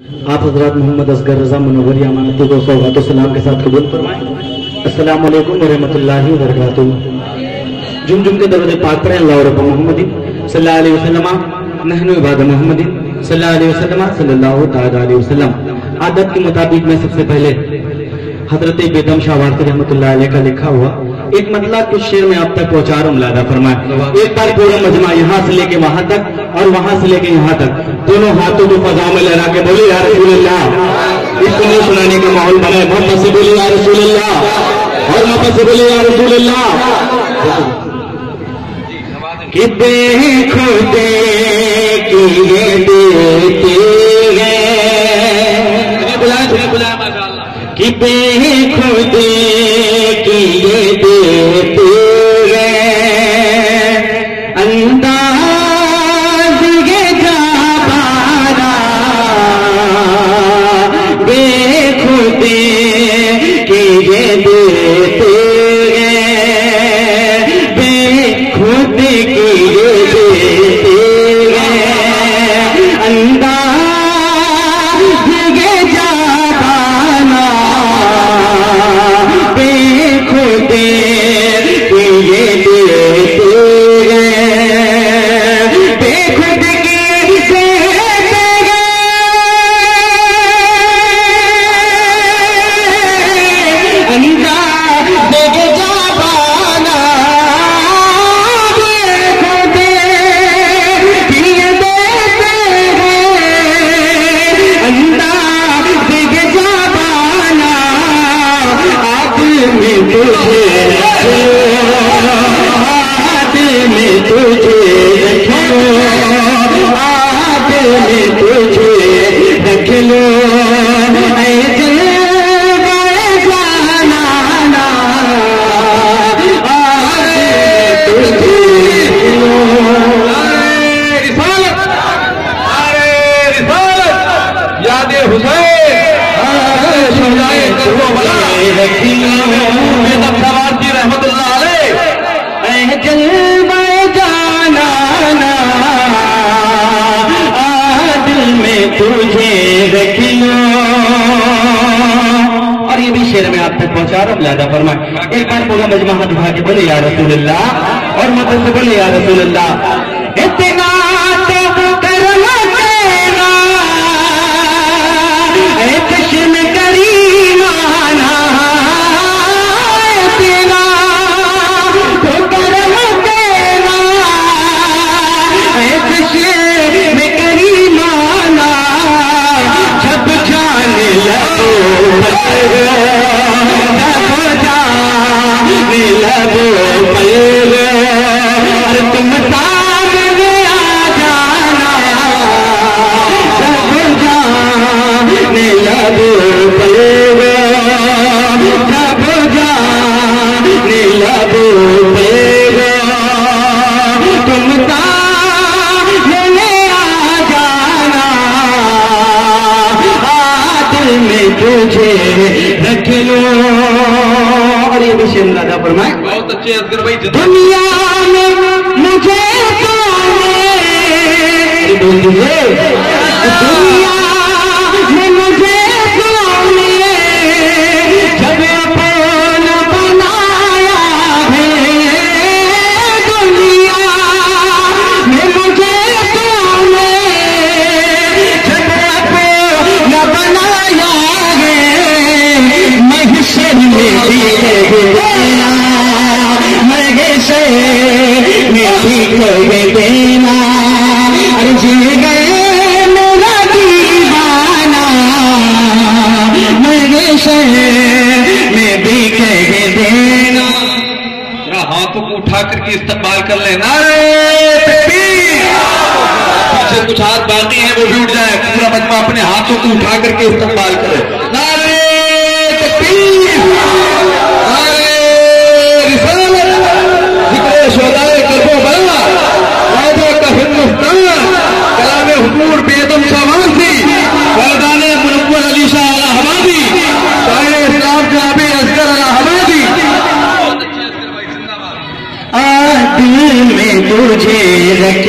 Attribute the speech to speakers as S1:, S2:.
S1: आप हज़रत मोहम्मद असगर रजा मनोवर को सौगात सलाम के साथ कबूल फरमाएँ। वबरकातुहू जुम जुम के दरवाजे पाक अल्लाह रब इबाद मोहम्मदी सल्लल्लाहु अलैहि वसल्लम आदत के मुताबिक मैं सबसे पहले हज़रत बेदम शाह रहमतुल्लाह का लिखा हुआ एक मतलब कुछ शेर में आप तक पहुँचा रहा हूँ लादा फरमाए। एक बार पूरा मजमा यहाँ से लेके वहाँ तक और वहाँ से लेके यहाँ तक। दोनों हाथों को फजाओं में लहरा के बोले यार इसको नहीं सुनाने का माहौल बनाए मोहम्मद से बोले यार और मोहम्मद से बोले यार कि बेखुदे की बेखुदे की ये देती अंदाज ये जाबारा बेखुदे की ये देते हैं बेखुद तुझे
S2: और ये भी शेर में आप तक पहुँचा रहा हूँ लादा एक बार पूरा मजमा हाथ के बोले, या रसूलुल्लाह। और मदद बोले, या रसूलुल्लाह।
S3: इतना भी शेर दादा फरमाए
S2: बहुत अच्छे असगर भाई
S3: दुनिया में मुझे दुनिया बोल दीजिए। में देना अरे जी गए मेरा दीवाना। महशर में भी कह देना।
S2: जरा हाथों को उठा करके इस्तेमाल कर लेना। रे तकबीर पीछे कुछ हाथ बाकी हैं, वो भी उठ जाए। पूरा मजमा अपने हाथों को उठा करके इस्तेमाल करे।
S3: में तुझे रख